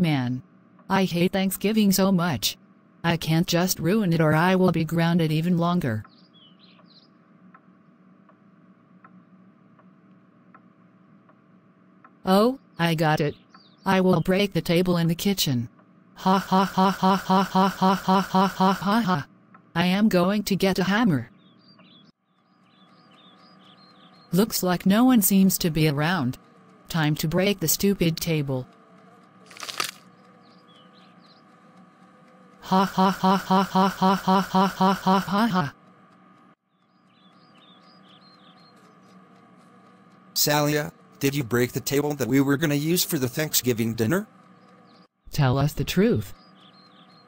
Man. I hate Thanksgiving so much. I can't just ruin it or I will be grounded even longer. Oh, I got it. I will break the table in the kitchen. Ha ha ha ha ha ha ha ha ha ha ha ha. I am going to get a hammer. Looks like no one seems to be around. Time to break the stupid table. Ha ha ha ha ha ha ha ha ha ha ha ha. Sallia, did you break the table that we were gonna use for the Thanksgiving dinner? Tell us the truth.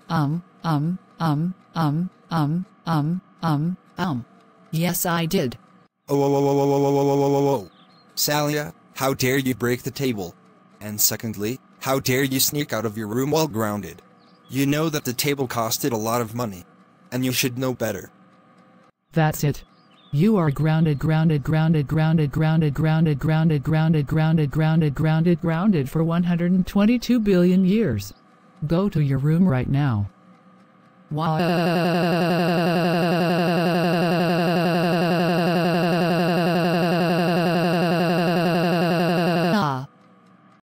Um, um, um, um, um, um, um, um. Yes, I did. Oh, oh, oh, oh, oh, oh, oh, oh, oh, oh. Sallia, how dare you break the table? And secondly, how dare you sneak out of your room while grounded? You know that the table costed a lot of money. And you should know better. That's it. You are grounded, grounded, grounded, grounded, grounded, grounded, grounded, grounded, grounded, grounded, grounded, grounded for 122 billion years. Go to your room right now. Wow.